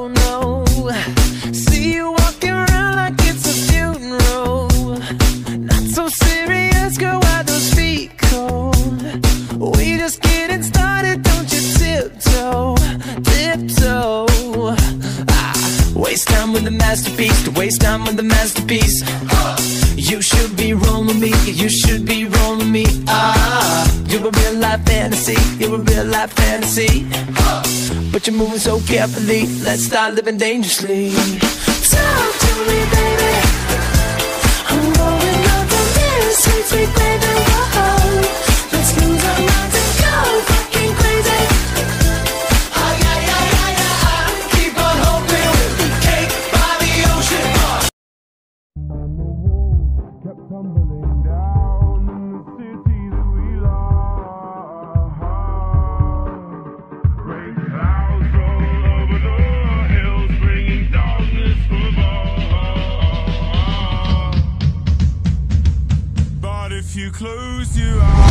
Oh no, see you walking around like it's a funeral. Not so serious, girl, why those feet cold? We just getting started, don't you tiptoe, tiptoe. Ah, waste time with the masterpiece, to waste time with the masterpiece. You should be rolling me, you should be rolling me. Ah, you're a real life fantasy, you're a real life fantasy. But you're moving so carefully, let's start living dangerously. Talk to me, baby. If you close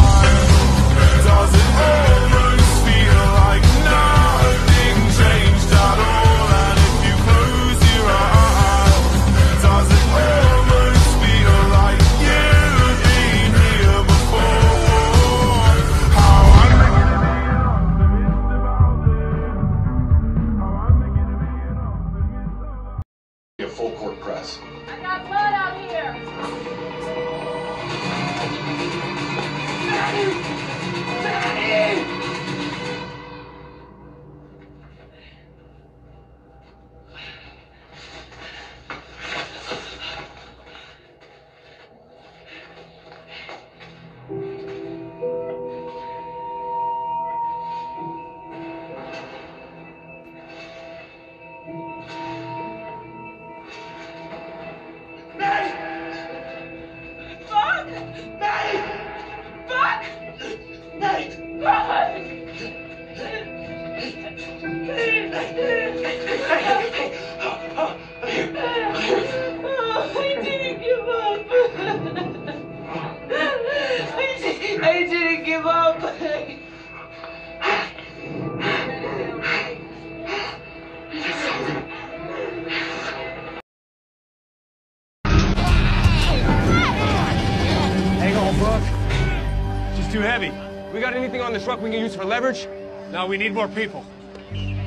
Buck. She's too heavy. We got anything on the truck we can use for leverage? No, we need more people.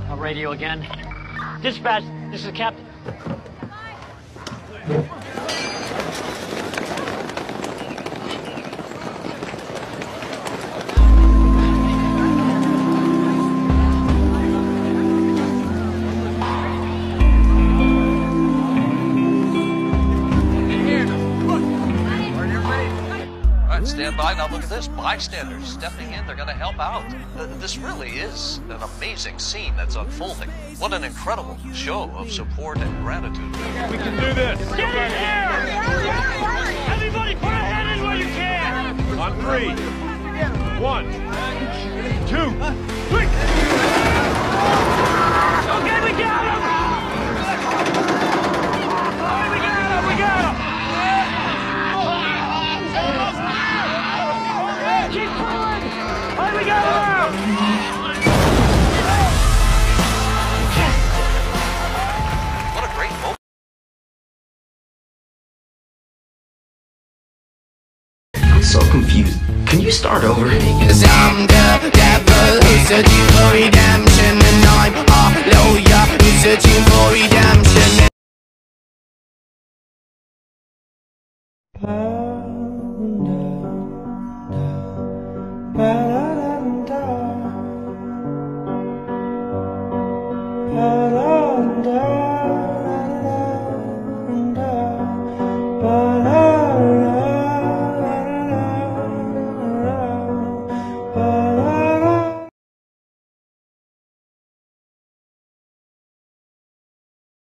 I'll radio again. Dispatch, this is the captain. Stand by. Now look at this. Bystanders stepping in. They're going to help out. Uh, this really is an amazing scene that's unfolding. What an incredible show of support and gratitude. We can do this. Get in here! Everybody put a hand in where you can! On three. One. Two. Three. So confused. Can you start over? Cause I'm the devil who's searching for redemption And I'm a lawyer who's searching for redemption Da-da-da-da.